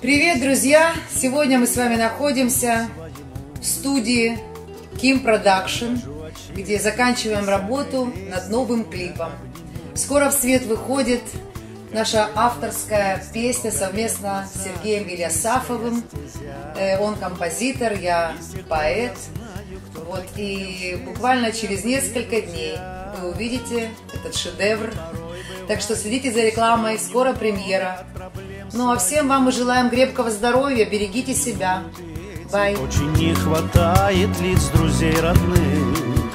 Привет, друзья! Сегодня мы с вами находимся в студии Kim Production, где заканчиваем работу над новым клипом. Скоро в свет выходит наша авторская песня совместно с Сергеем Ильясафовым. Э, он композитор, я поэт. Вот, и буквально через несколько дней вы увидите этот шедевр. Так что следите за рекламой, скоро премьера. Ну а всем вам мы желаем крепкого здоровья, берегите себя. Бай. Очень не хватает лиц друзей родных